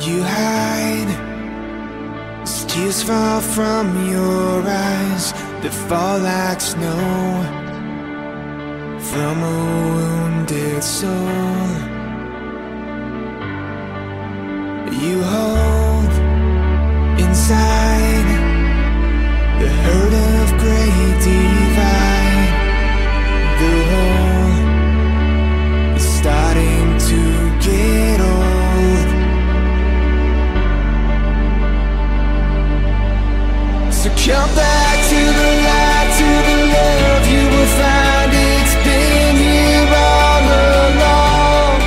You hide. As tears fall from your eyes that fall like snow from a wounded soul. You hold inside the hurt of great divide. So come back to the light, to the love you will find it's been here all along.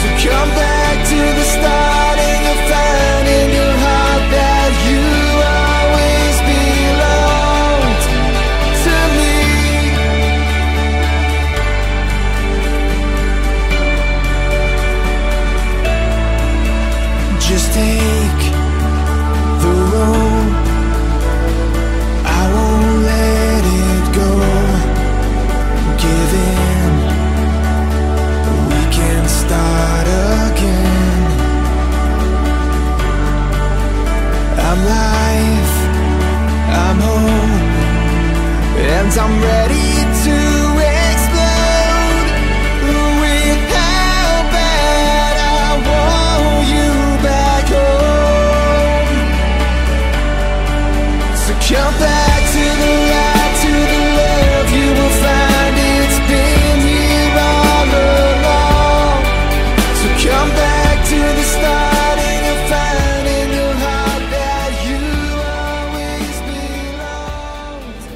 So come back to the start your heart that you always belonged to me. Just take I'm life. I'm home. And I'm ready to explode with how bad I want you back home. So come back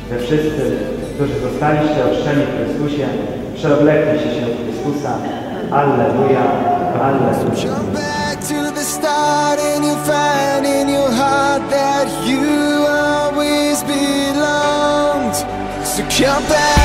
belong. że wszyscy, którzy zostaliście ochrzczeni w Chrystusie, przeoblekliście się w Chrystusa. Alleluja, Alleluja. Come back to the start and you'll find in your heart that you always belonged. So come back.